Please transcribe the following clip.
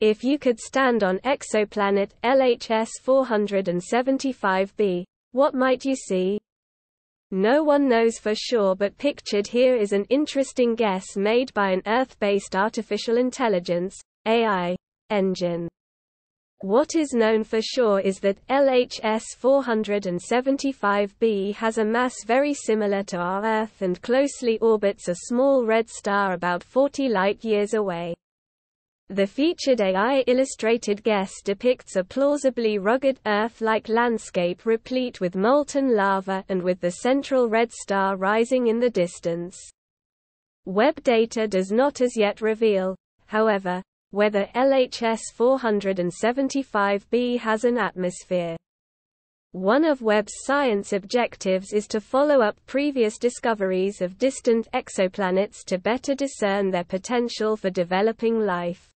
If you could stand on exoplanet LHS 475b, what might you see? No one knows for sure but pictured here is an interesting guess made by an Earth-based artificial intelligence AI, engine. What is known for sure is that LHS 475b has a mass very similar to our Earth and closely orbits a small red star about 40 light-years away. The featured AI illustrated guest depicts a plausibly rugged Earth-like landscape replete with molten lava and with the central red star rising in the distance. Webb data does not as yet reveal, however, whether LHS 475b has an atmosphere. One of Webb's science objectives is to follow up previous discoveries of distant exoplanets to better discern their potential for developing life.